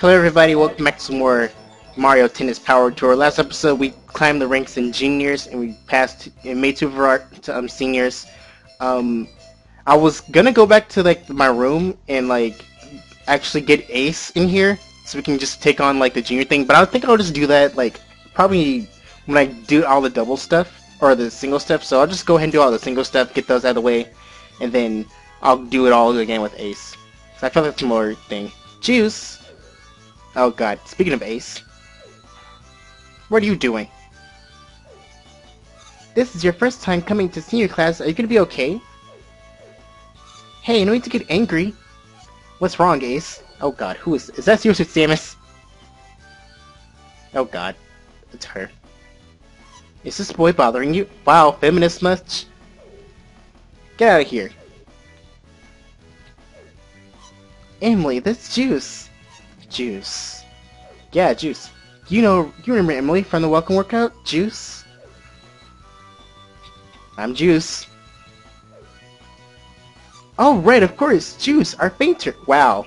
Hello everybody, welcome back to some more Mario Tennis Power Tour. Last episode we climbed the ranks in juniors and we passed and made two of our to, um, seniors. Um, I was gonna go back to like my room and like actually get Ace in here so we can just take on like the junior thing, but I think I'll just do that like probably when I do all the double stuff or the single stuff. So I'll just go ahead and do all the single stuff, get those out of the way, and then I'll do it all again with Ace. So I feel like it's more thing. Juice. Oh god, speaking of Ace. What are you doing? This is your first time coming to senior class. Are you gonna be okay? Hey, no need to get angry. What's wrong, Ace? Oh god, who is- is that seriously Samus? Oh god, it's her. Is this boy bothering you? Wow, feminist much? Get out of here. Emily, that's Juice. Juice. Yeah, Juice. You know, you remember Emily from the welcome workout? Juice? I'm Juice. Oh, right, of course, Juice, our fainter. Wow.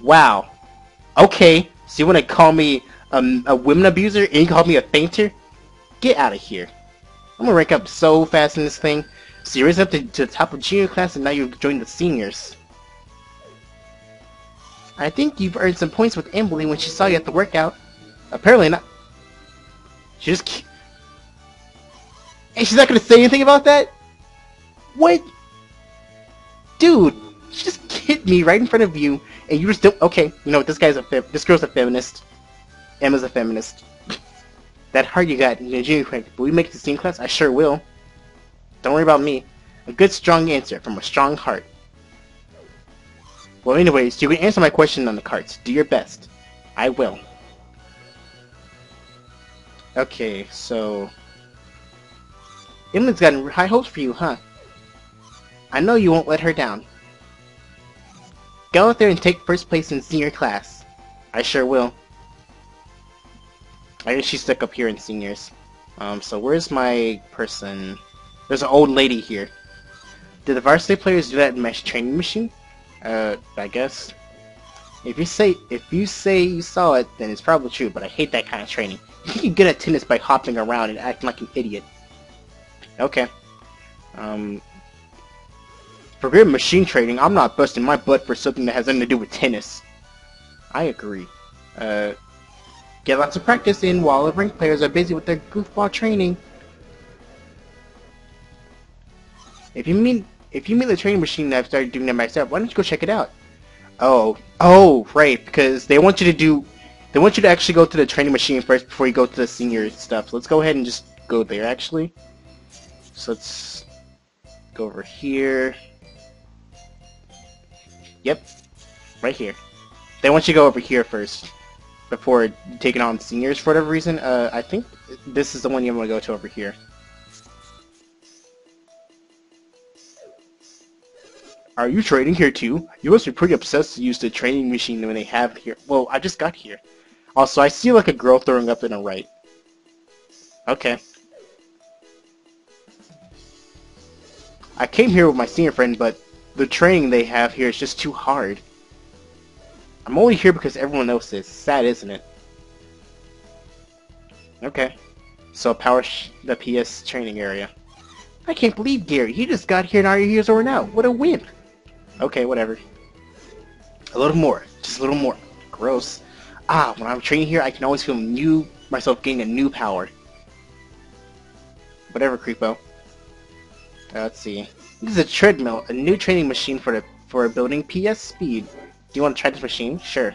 Wow. Okay, so you want to call me um, a women abuser and you call me a fainter? Get out of here. I'm gonna rank up so fast in this thing. So you're up to, to the top of junior class and now you've joined the seniors. I think you've earned some points with Emily when she saw you at the workout. Apparently not. She just... And she's not gonna say anything about that? What? Dude, she just hit me right in front of you, and you just don't... Okay, you know what, this guy's a fem this girl's a feminist. Emma's a feminist. that heart you got in the junior class, will we make to senior class? I sure will. Don't worry about me. A good strong answer from a strong heart. Well, anyways, you can answer my question on the cards. Do your best. I will. Okay, so... Emily's got high hopes for you, huh? I know you won't let her down. Go out there and take first place in senior class. I sure will. I guess she's stuck up here in seniors. Um, so where's my person? There's an old lady here. Did the varsity players do that mesh training machine? Uh, I guess. If you say if you say you saw it, then it's probably true. But I hate that kind of training. You can get at tennis by hopping around and acting like an idiot. Okay. Um. For good machine training, I'm not busting my butt for something that has nothing to do with tennis. I agree. Uh, get lots of practice in while the ranked players are busy with their goofball training. If you mean if you mean the training machine I've started doing that myself, why don't you go check it out? Oh, oh, right, because they want you to do, they want you to actually go to the training machine first before you go to the senior stuff. So let's go ahead and just go there, actually. So let's go over here. Yep, right here. They want you to go over here first before taking on seniors for whatever reason. Uh, I think this is the one you want to go to over here. Are you training here too? You must be pretty obsessed to use the training machine when they have here. Well, I just got here. Also, I see like a girl throwing up in a right. Okay. I came here with my senior friend, but the training they have here is just too hard. I'm only here because everyone else is. Sad, isn't it? Okay. So, power the PS training area. I can't believe Gary. He just got here and already here's over now. What a win. Okay, whatever. A little more. Just a little more. Gross. Ah, when I'm training here, I can always feel new myself getting a new power. Whatever, creepo. Uh, let's see. This is a treadmill, a new training machine for the for building PS speed. Do you want to try this machine? Sure.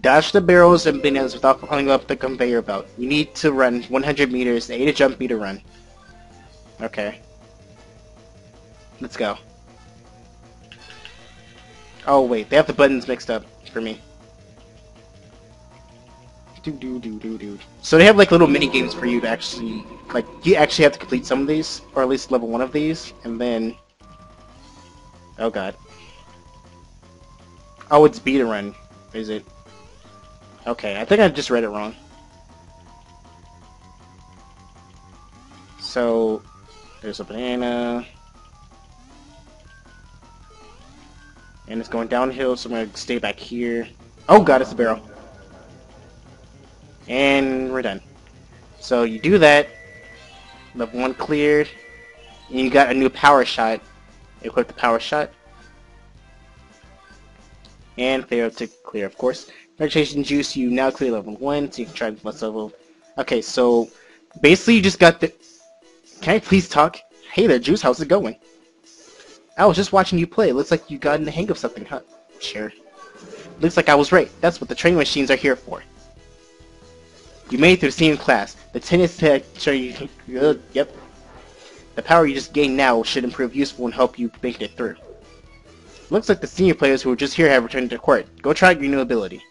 Dash the barrels and bananas without pulling up the conveyor belt. You need to run 100 meters, A to jump, B to run. Okay. Let's go. Oh wait, they have the buttons mixed up for me. Do do do do do. So they have like little mini games for you to actually like you actually have to complete some of these, or at least level one of these, and then Oh god. Oh, it's B to run, is it? Okay, I think I just read it wrong. So there's a banana. And it's going downhill, so I'm going to stay back here. Oh god, it's a barrel. And we're done. So you do that. Level 1 cleared. And you got a new power shot. Equip the power shot. And fail to clear, of course. Meditation juice, you now clear level 1, so you can try the plus level. Okay, so basically you just got the... Can I please talk? Hey there, Juice, how's it going? I was just watching you play. It Looks like you got in the hang of something, huh? Sure. Looks like I was right. That's what the training machines are here for. You made it through senior class. The tennis tech you... Uh, yep. The power you just gained now should improve useful and help you make it through. Looks like the senior players who were just here have returned to court. Go try your new ability.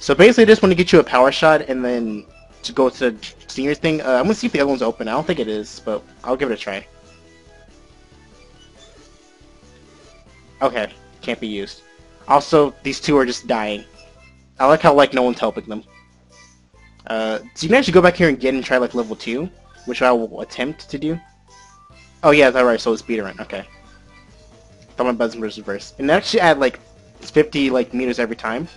So basically, I just want to get you a power shot and then to go to the senior thing. Uh, I'm gonna see if the other one's open. I don't think it is, but I'll give it a try. Okay, can't be used. Also, these two are just dying. I like how like no one's helping them. Uh, so you can actually go back here and get and try like level 2, which I will attempt to do. Oh yeah, that's right, so it's speed run, okay. Thought my buzzer was reverse. And actually add like 50 like meters every time.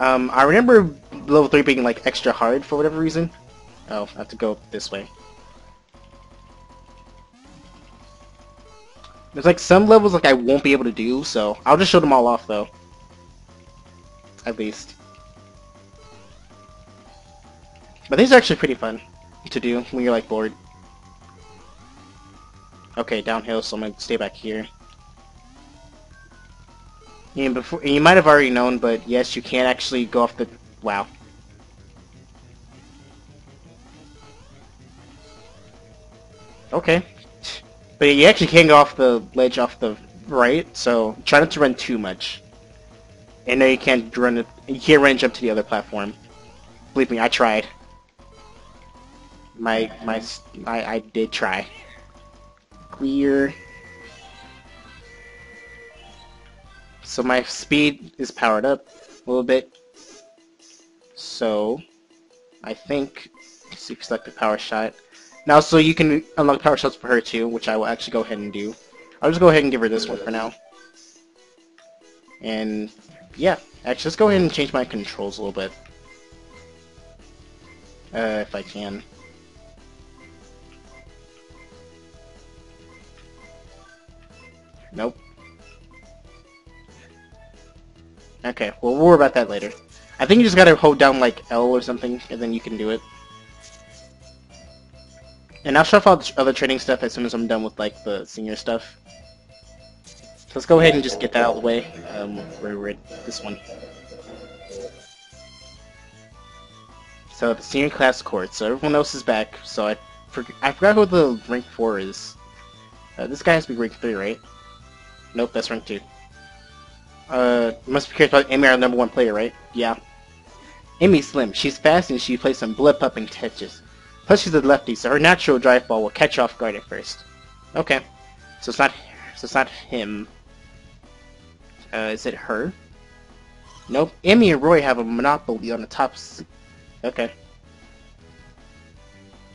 Um, I remember level 3 being like extra hard for whatever reason. Oh, I have to go this way. There's like some levels like I won't be able to do, so I'll just show them all off though. At least. But these are actually pretty fun to do when you're like bored. Okay, downhill, so I'm gonna stay back here. And before you might have already known, but yes, you can actually go off the wow. Okay. But you actually can't go off the ledge off the right, so try not to run too much. And no, you can't run it. You can't range up to the other platform. Believe me, I tried. My my I I did try. Clear. So my speed is powered up a little bit. So I think see if select the power shot. Now, so you can unlock power shots for her too, which I will actually go ahead and do. I'll just go ahead and give her this one for now. And, yeah. Actually, let's go ahead and change my controls a little bit. Uh, if I can. Nope. Okay, well, we'll worry about that later. I think you just gotta hold down, like, L or something, and then you can do it. And I'll all the other trading stuff as soon as I'm done with like the senior stuff. So let's go ahead and just get that out of the way. Um, we're at this one. So the senior class court. So everyone else is back. So I, for I forgot who the rank four is. Uh, this guy has to be rank three, right? Nope, that's rank two. Uh, must be curious about Amy, our number one player, right? Yeah. Amy Slim. She's fast and she plays some blood pumping touches. Plus she's a lefty, so her natural drive ball will catch off guard at first. Okay. So it's not so it's not him. Uh, is it her? Nope. Emmy and Roy have a monopoly on the top Okay.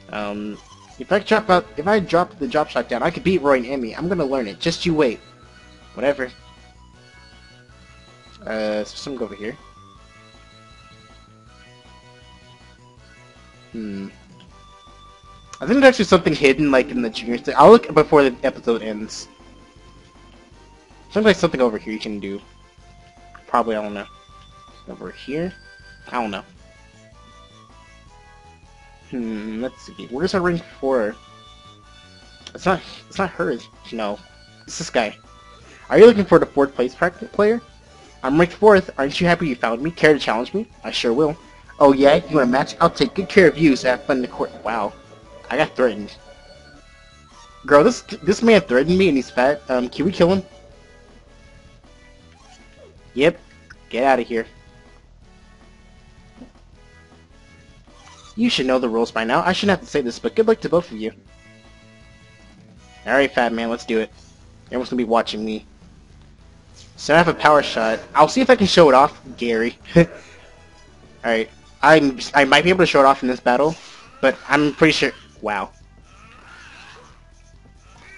Um if I drop out if I drop the drop shot down, I could beat Roy and Emmy. I'm gonna learn it. Just you wait. Whatever. Uh so some go over here. Hmm. I think there's actually something hidden, like, in the junior thing. I'll look before the episode ends. Seems like something over here you can do. Probably, I don't know. Over here? I don't know. Hmm, let's see. Where's our ring for? It's not, it's not hers. No. It's this guy. Are you looking for the fourth place player? I'm ranked fourth. Aren't you happy you found me? Care to challenge me? I sure will. Oh yeah? You want a match? I'll take good care of you so have fun in the court. Wow. I got threatened. Girl, this this man threatened me and he's fat. Um, can we kill him? Yep. Get out of here. You should know the rules by now. I shouldn't have to say this, but good luck to both of you. Alright, fat man, let's do it. Everyone's gonna be watching me. So I have a power shot. I'll see if I can show it off, Gary. Alright. I'm I might be able to show it off in this battle, but I'm pretty sure Wow.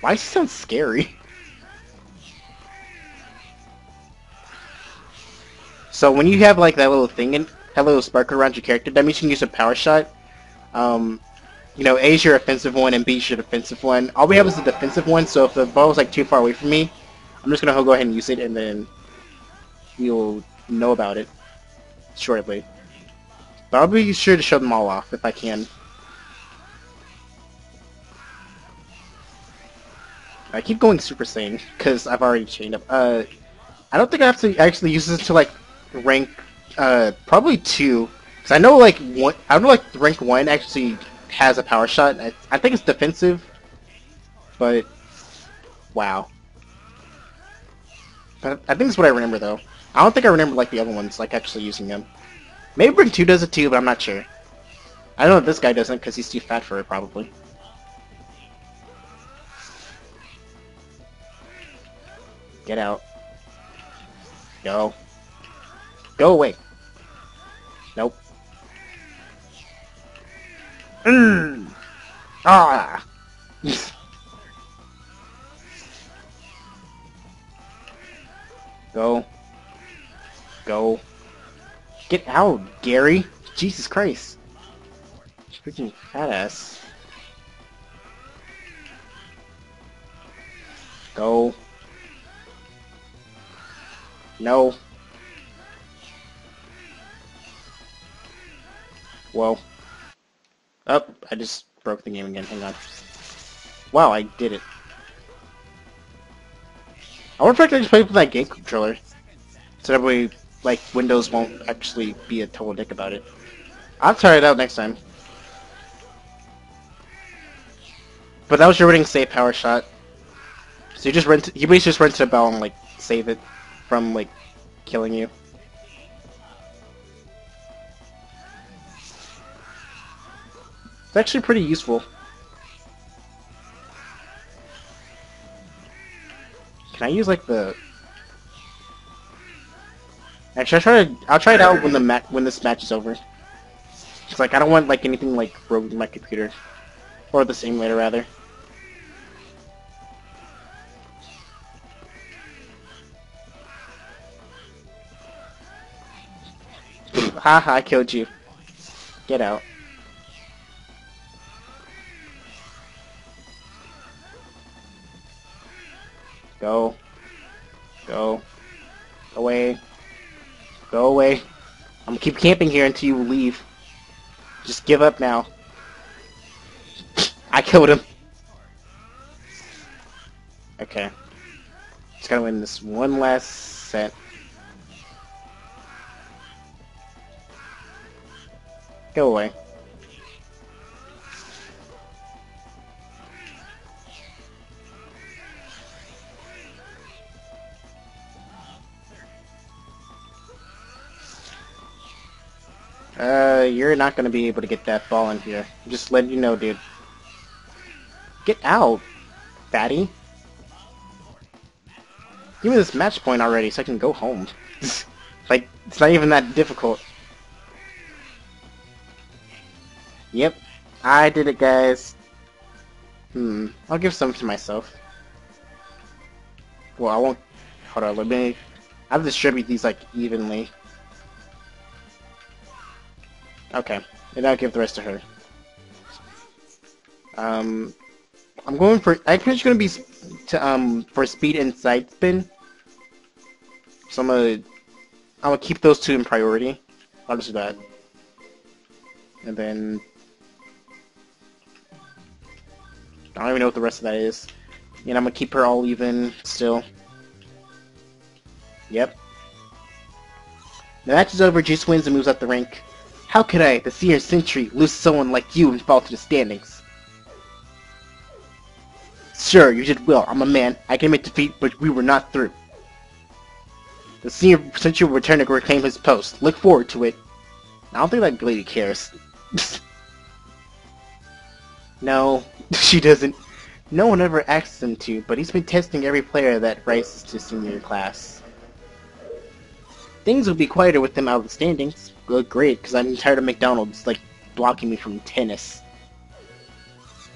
Why does he sound scary? So when you have like that little thing and a little sparkle around your character, that means you can use a power shot. Um, you know, A is your offensive one and B is your defensive one. All we have is the defensive one, so if the ball is like too far away from me, I'm just gonna go ahead and use it, and then you'll know about it shortly. But I'll be sure to show them all off if I can. I keep going Super Saiyan because I've already chained up. Uh, I don't think I have to actually use this to like rank uh, probably two. Cause I know like one, I don't know like rank one actually has a power shot. I, I think it's defensive, but wow. But I think that's what I remember though. I don't think I remember like the other ones like actually using them. Maybe Brink 2 does it too, but I'm not sure. I don't know that this guy doesn't because he's too fat for it probably. Get out. Go. Go away. Nope. Mmm. Ah. Go. Go. Get out, Gary. Jesus Christ. Freaking fat ass. Go. No. Whoa. Oh, I just broke the game again. Hang on. Wow, I did it. I wonder if I can just play with that game controller. So that way, like, Windows won't actually be a total dick about it. I'll try it out next time. But that was your winning save power shot. So you just rent you basically just rent to the bell and like save it from like killing you. It's actually pretty useful. Can I use like the? Actually, I'll try to. I'll try it out when the ma when this match is over. It's like I don't want like anything like broken my computer, or the simulator rather. Haha, I killed you. Get out. Go. Go. Away. Go away. I'm gonna keep camping here until you leave. Just give up now. I killed him. Okay. Just gotta win this one last set. Go away. Uh, you're not gonna be able to get that ball in here. Just let you know, dude. Get out, fatty. Give me this match point already so I can go home. like, it's not even that difficult. Yep, I did it, guys. Hmm, I'll give some to myself. Well, I won't... Hold on, let me... I'll distribute these, like, evenly. Okay, and I'll give the rest to her. Um, I'm going for. I think it's gonna be to um for speed and side spin. So I'm gonna I'm gonna keep those two in priority. I'll just do that, and then I don't even know what the rest of that is. And I'm gonna keep her all even still. Yep. The match is over. Juice wins and moves up the rank. How could I, the senior century, lose someone like you and fall to the standings? Sure, you did well. I'm a man. I can admit defeat, but we were not through. The senior century will return to reclaim his post. Look forward to it. I don't think that lady cares. no, she doesn't. No one ever asks him to, but he's been testing every player that rises to senior class. Things will be quieter with him out of the standings look great because I'm tired of McDonald's like blocking me from tennis.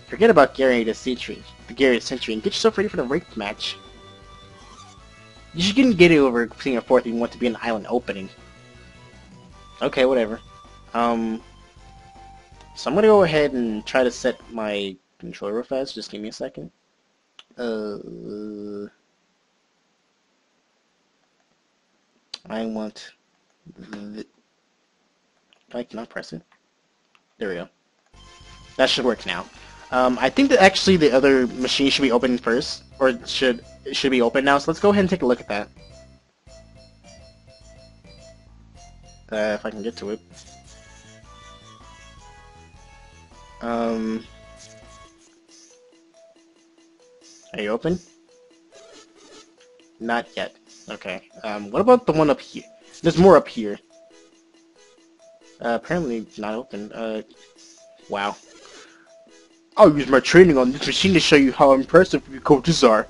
Forget about Gary the Century, the Gary the Century, and get yourself ready for the ranked match. You shouldn't get it over seeing a fourth You want to be an island opening. Okay, whatever. Um, so I'm gonna go ahead and try to set my controller real fast. Just give me a second. Uh, I want. The, I cannot press it. There we go. That should work now. Um, I think that actually the other machine should be open first, or should should be open now. So let's go ahead and take a look at that. Uh, if I can get to it. Um, are you open? Not yet. Okay. Um, what about the one up here? There's more up here. Uh, apparently not open. Uh, wow. I'll use my training on this machine to show you how impressive your coaches are.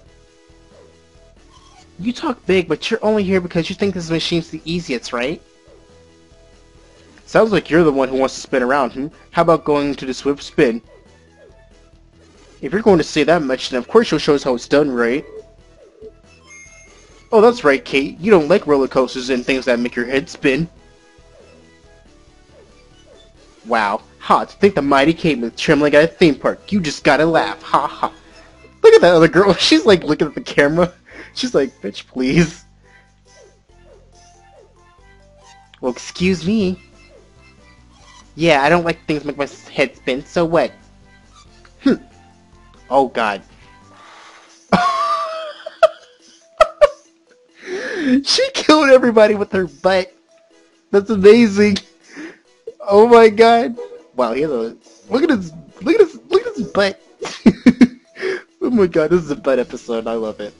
You talk big, but you're only here because you think this machine's the easiest, right? Sounds like you're the one who wants to spin around, hmm? How about going to the swift spin? If you're going to say that much, then of course you'll show us how it's done, right? Oh, that's right, Kate. You don't like roller coasters and things that make your head spin. Wow. Ha, to think the mighty Kate was trembling at a theme park. You just gotta laugh. Ha ha. Look at that other girl. She's like looking at the camera. She's like, bitch, please. Well, excuse me. Yeah, I don't like things make my head spin, so what? Hm. Oh god. she killed everybody with her butt. That's amazing. Oh my god. Wow, he has a look at his look at his look at his butt. oh my god, this is a butt episode. I love it.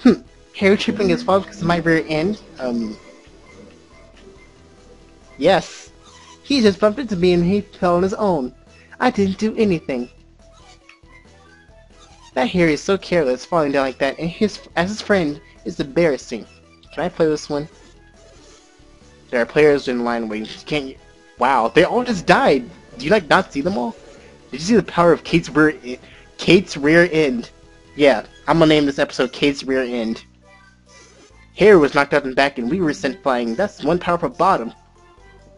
Hmm. Hair tripping as well because of my rear end. Um. Yes. He just bumped into me and he fell on his own. I didn't do anything. That Harry is so careless, falling down like that, and his as his friend is embarrassing. Can I play this one? There are players in line waiting. Can't you? Wow, they all just died. Do you like not see them all? Did you see the power of Kate's rear? Kate's rear end. Yeah, I'm gonna name this episode Kate's rear end. Harry was knocked out and back, and we were sent flying. That's one powerful bottom.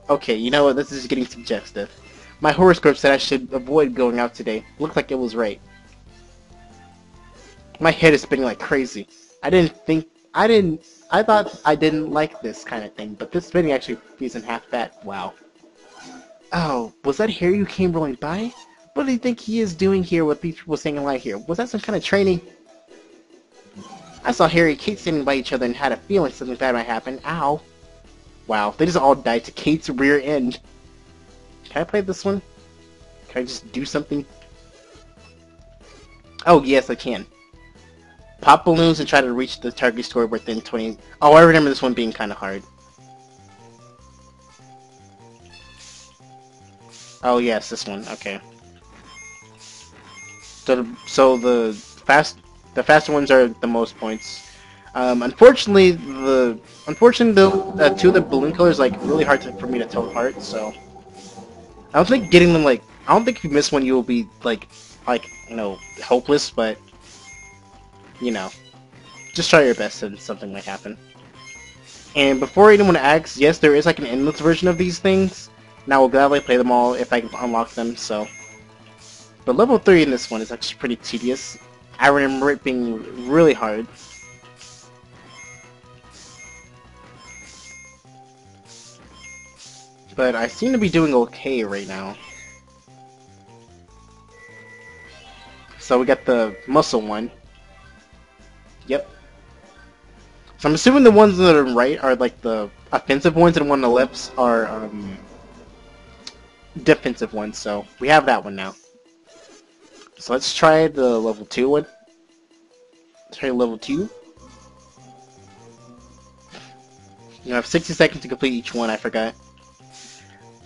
Okay, you know what? This is getting suggestive. My horoscope said I should avoid going out today. Looked like it was right. My head is spinning like crazy. I didn't think... I didn't... I thought I didn't like this kind of thing, but this spinning actually isn't half bad. Wow. Oh, was that Harry who came rolling by? What do you think he is doing here with these people staying alive here? Was that some kind of training? I saw Harry and Kate standing by each other and had a feeling something bad might happen. Ow. Wow, they just all died to Kate's rear end. Can I play this one? Can I just do something? Oh, yes, I can. Pop balloons and try to reach the target store within 20... Oh, I remember this one being kind of hard. Oh, yes, this one. Okay. So, the, so the fast, the faster ones are the most points. Um, unfortunately, the unfortunately the uh, two of the balloon colors like really hard to, for me to tell apart. So I don't think getting them like I don't think if you miss one you will be like like you know hopeless, but you know just try your best and something might happen. And before anyone asks, yes, there is like an endless version of these things. Now we'll gladly play them all if I can unlock them. So, but level three in this one is actually pretty tedious. I remember it being really hard. But I seem to be doing okay right now. So we got the muscle one. Yep. So I'm assuming the ones that are right are like the offensive ones and one on the left are um, defensive ones. So we have that one now. So let's try the level 2 one. Let's try level 2. You have 60 seconds to complete each one, I forgot.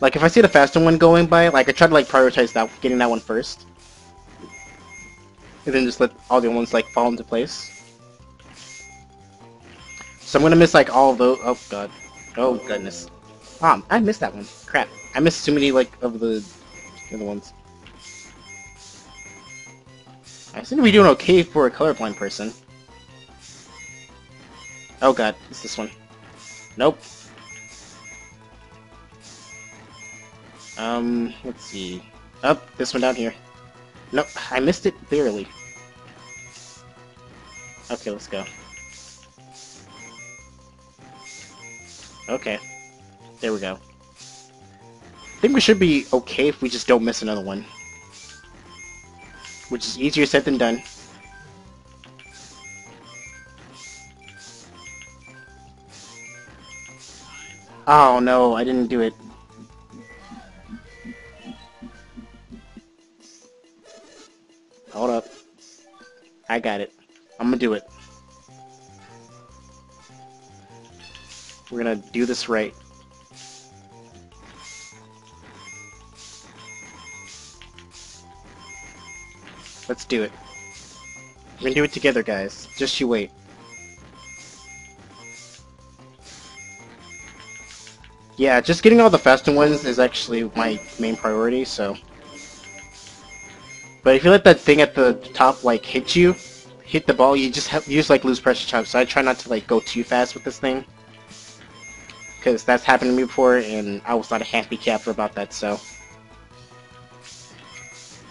Like, if I see the faster one going by, like, I try to, like, prioritize that, getting that one first. And then just let all the other ones, like, fall into place. So I'm gonna miss, like, all those- oh, god. Oh, goodness. Ah, I missed that one. Crap. I missed too many, like, of the other ones. I seem to be doing okay for a colorblind person. Oh god, it's this one. Nope. Um, let's see. Up, oh, this one down here. Nope, I missed it barely. Okay, let's go. Okay. There we go. I think we should be okay if we just don't miss another one. Which is easier said than done. Oh no, I didn't do it. I got it. I'm gonna do it. We're gonna do this right. Let's do it. We're gonna do it together, guys. Just you wait. Yeah, just getting all the faster ones is actually my main priority, so... But if you let that thing at the top, like, hit you, hit the ball, you just have, you just, like, lose pressure chop, so I try not to, like, go too fast with this thing because that's happened to me before, and I was not a happy capper about that, so...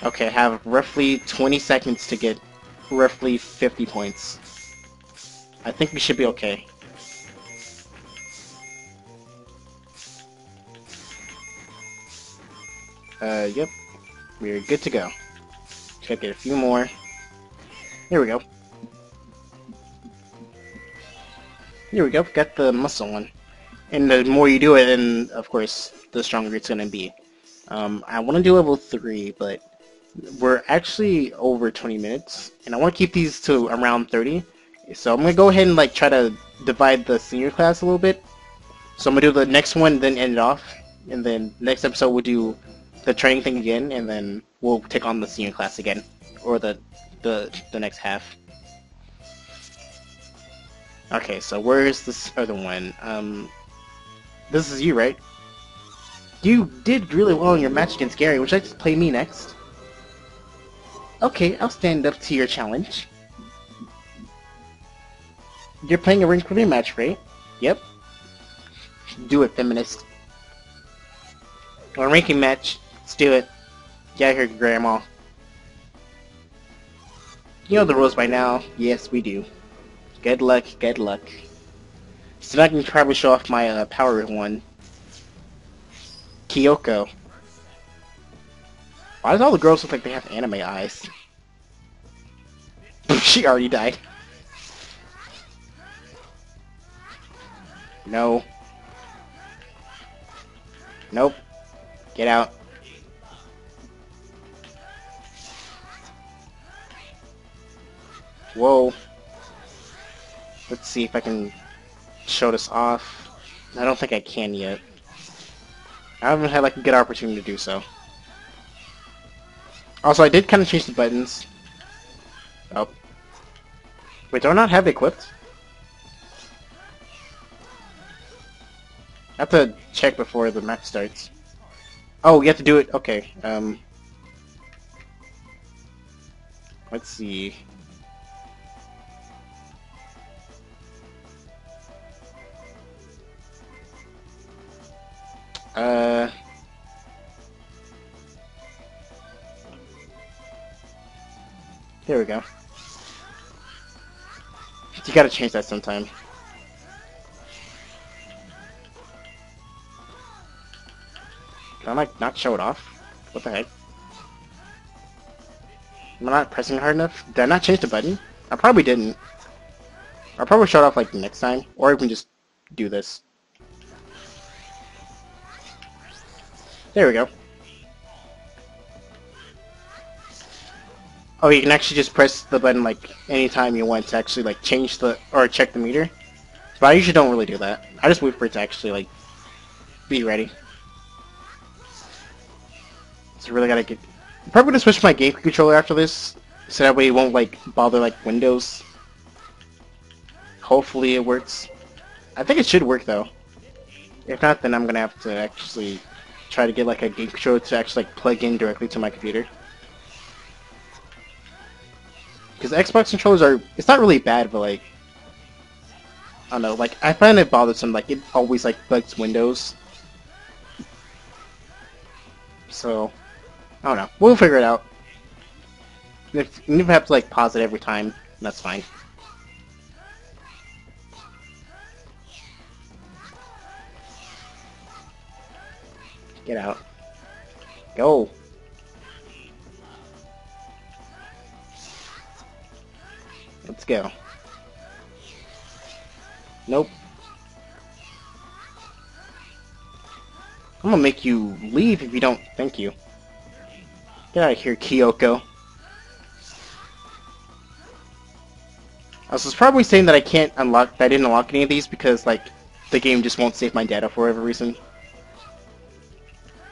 Okay, I have roughly 20 seconds to get roughly 50 points. I think we should be okay. Uh, yep. We're good to go. Just get a few more. Here we go. Here we go, got the muscle one and the more you do it, then of course the stronger it's gonna be. Um, I want to do level three, but we're actually over 20 minutes, and I want to keep these to around 30. So I'm gonna go ahead and like try to divide the senior class a little bit. So I'm gonna do the next one, then end it off, and then next episode we'll do the training thing again, and then we'll take on the senior class again, or the the the next half. Okay, so where's this other one? Um, this is you, right? You did really well in your match against Gary. Would you like to play me next? Okay, I'll stand up to your challenge. You're playing a ring for match, right? Yep. Do it, feminist. A ranking match. Let's do it. Get here, Grandma. You know the rules by now. Yes, we do. Good luck, good luck. So I can probably show off my uh, power one. Kyoko. Why does all the girls look like they have anime eyes? she already died. No. Nope. Get out. Whoa. Let's see if I can show this off. I don't think I can yet. I haven't had like a good opportunity to do so. Also, I did kind of change the buttons. Oh. Wait, do I not have it equipped? I have to check before the match starts. Oh, you have to do it. Okay. Um. Let's see. Uh... There we go. You gotta change that sometime. Can I like not show it off? What the heck? Am I not pressing hard enough? Did I not change the button? I probably didn't. I'll probably show it off like next time, or I can just do this. There we go. Oh, you can actually just press the button like anytime you want to actually like change the or check the meter. But I usually don't really do that. I just wait for it to actually like be ready. So really gotta get. I'm probably gonna switch my game controller after this, so that way it won't like bother like Windows. Hopefully it works. I think it should work though. If not, then I'm gonna have to actually try to get like a game controller to actually like plug in directly to my computer. Because Xbox controllers are, it's not really bad, but like, I don't know, like, I find it bothersome, like, it always like bugs Windows. so I don't know. We'll figure it out. If, I have to like pause it every time, that's fine. Get out. Go. Let's go. Nope. I'm gonna make you leave if you don't. Thank you. Get out of here, Kyoko. I was probably saying that I can't unlock, that I didn't unlock any of these because, like, the game just won't save my data for whatever reason.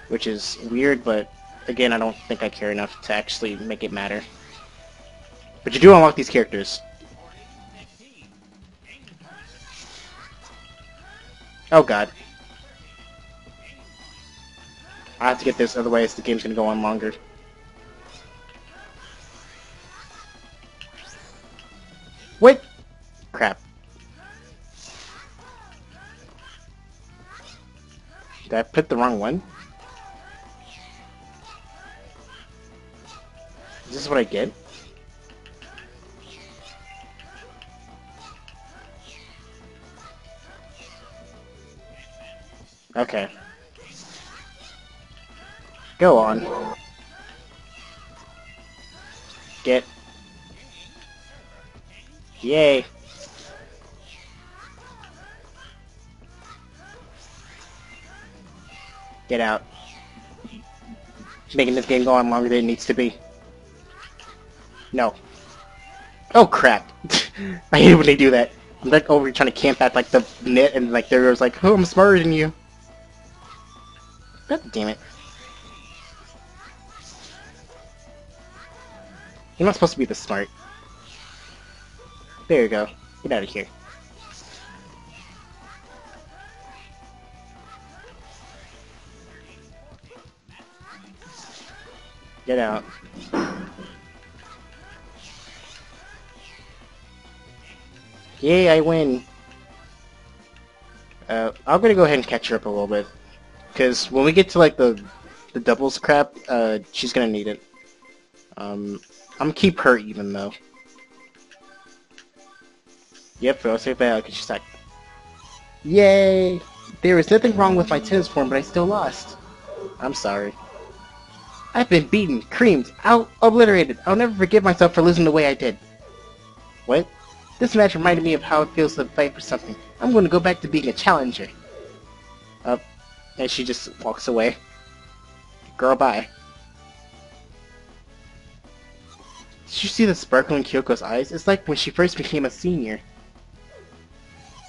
Which is weird, but again, I don't think I care enough to actually make it matter. But you do unlock these characters. Oh god. I have to get this, otherwise the game's gonna go on longer. Wait! Crap. Did I put the wrong one? Is this what I get? Okay. Go on. Get. Yay. Get out. Making this game go on longer than it needs to be. No. Oh crap. I hate when they do that. I'm like over trying to camp at like the net and like they're like, oh I'm smarter than you. God damn it. You're not supposed to be this smart. There you go. Get out of here. Get out. Yay, I win. Uh, I'm gonna go ahead and catch her up a little bit. Because when we get to like the the doubles crap, uh, she's gonna need it. Um, I'm gonna keep her even though. Yep, I'll say bad because she's like, Yay! There is nothing wrong with my tennis form, but I still lost. I'm sorry. I've been beaten, creamed, out, obliterated. I'll never forgive myself for losing the way I did. What? This match reminded me of how it feels to fight for something. I'm going to go back to being a challenger. Up. Uh, and she just walks away. Girl, bye. Did you see the sparkle in Kyoko's eyes? It's like when she first became a senior.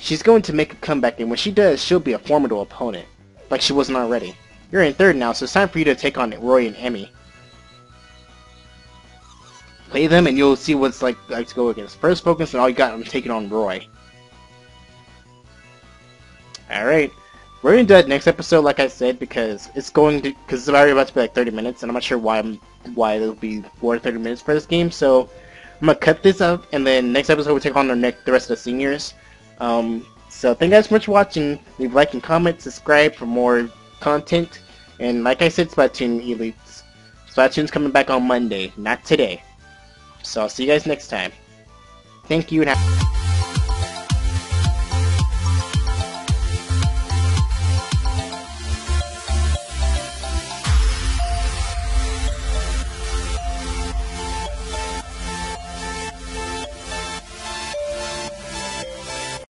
She's going to make a comeback, and when she does, she'll be a formidable opponent. Like she wasn't already. You're in third now, so it's time for you to take on Roy and Emi. Play them, and you'll see what's like, like to go against. First focus, and all you got, I'm taking on Roy. Alright. We're gonna do that next episode, like I said, because it's going to, because it's already about to be like 30 minutes, and I'm not sure why I'm, why it'll be more than 30 minutes for this game, so I'm gonna cut this up, and then next episode we'll take on the, next, the rest of the seniors. Um, so thank you guys so much for watching. Leave like and comment, subscribe for more content, and like I said, Splatoon Elites. Splatoon's coming back on Monday, not today. So I'll see you guys next time. Thank you and